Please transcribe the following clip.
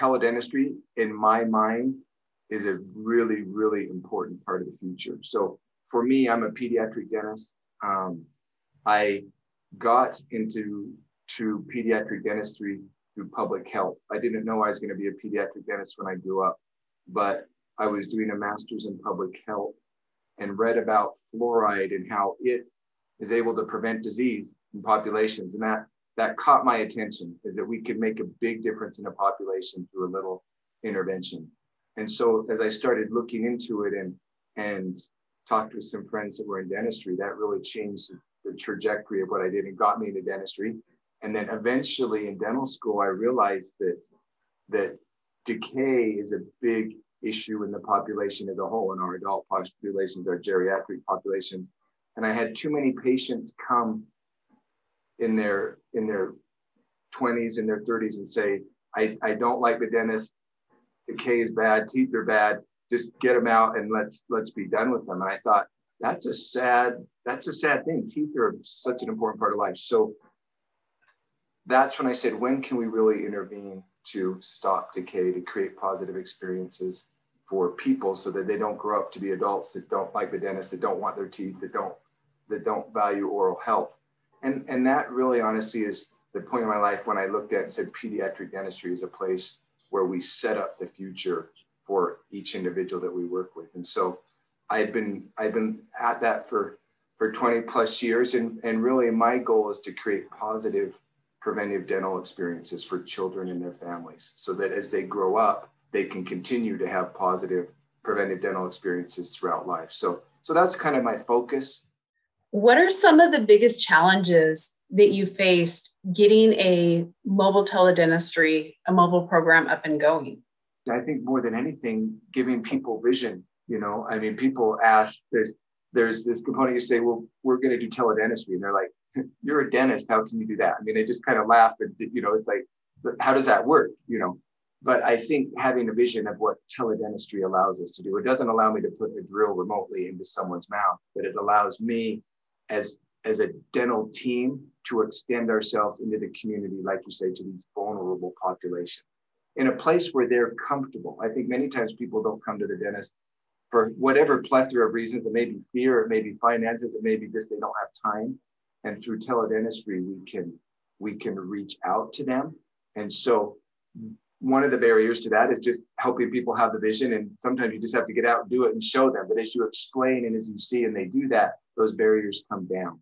teledentistry, in my mind, is a really, really important part of the future. So for me, I'm a pediatric dentist. Um, I got into to pediatric dentistry through public health. I didn't know I was going to be a pediatric dentist when I grew up, but I was doing a master's in public health and read about fluoride and how it is able to prevent disease in populations. And that that caught my attention is that we could make a big difference in a population through a little intervention. And so as I started looking into it and and talked with some friends that were in dentistry, that really changed the trajectory of what I did and got me into dentistry. And then eventually in dental school, I realized that that decay is a big issue in the population as a whole, in our adult populations, our geriatric populations. And I had too many patients come in their in their 20s and their 30s and say, I, I don't like the dentist. Decay is bad, teeth are bad. Just get them out and let's let's be done with them. And I thought that's a sad that's a sad thing. Teeth are such an important part of life. So that's when I said, when can we really intervene to stop decay, to create positive experiences for people so that they don't grow up to be adults that don't like the dentist, that don't want their teeth, that don't that don't value oral health. And and that really honestly is the point of my life when I looked at and said pediatric dentistry is a place where we set up the future for each individual that we work with. And so I've been I've been at that for for 20 plus years and and really my goal is to create positive preventive dental experiences for children and their families so that as they grow up, they can continue to have positive preventive dental experiences throughout life. So, so that's kind of my focus. What are some of the biggest challenges that you faced getting a mobile teledentistry, a mobile program up and going? I think more than anything, giving people vision. You know, I mean, people ask, there's there's this component you say, well, we're going to do teledentistry, and they're like, you're a dentist. How can you do that? I mean, they just kind of laugh and, you know, it's like, how does that work? You know, but I think having a vision of what teledentistry allows us to do, it doesn't allow me to put a drill remotely into someone's mouth, but it allows me as, as a dental team to extend ourselves into the community, like you say, to these vulnerable populations in a place where they're comfortable. I think many times people don't come to the dentist for whatever plethora of reasons. It may be fear, it may be finances, it may be just they don't have time and through teledentistry we can we can reach out to them and so one of the barriers to that is just helping people have the vision and sometimes you just have to get out and do it and show them. But as you explain and as you see and they do that those barriers come down